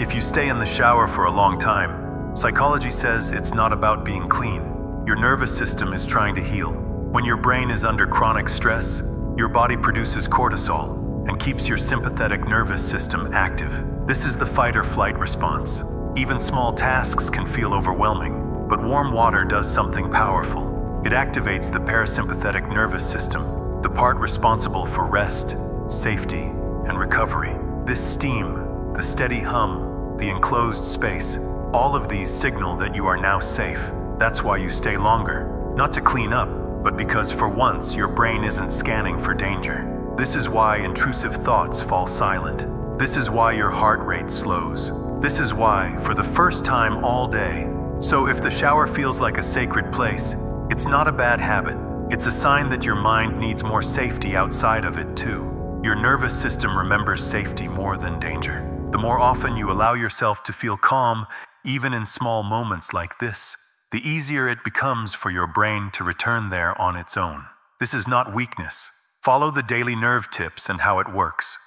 If you stay in the shower for a long time, psychology says it's not about being clean. Your nervous system is trying to heal. When your brain is under chronic stress, your body produces cortisol and keeps your sympathetic nervous system active. This is the fight or flight response. Even small tasks can feel overwhelming, but warm water does something powerful. It activates the parasympathetic nervous system, the part responsible for rest, safety, and recovery. This steam, the steady hum, the enclosed space, all of these signal that you are now safe. That's why you stay longer. Not to clean up, but because for once your brain isn't scanning for danger. This is why intrusive thoughts fall silent. This is why your heart rate slows. This is why, for the first time all day, so if the shower feels like a sacred place, it's not a bad habit. It's a sign that your mind needs more safety outside of it, too. Your nervous system remembers safety more than danger. The more often you allow yourself to feel calm, even in small moments like this, the easier it becomes for your brain to return there on its own. This is not weakness. Follow the daily nerve tips and how it works.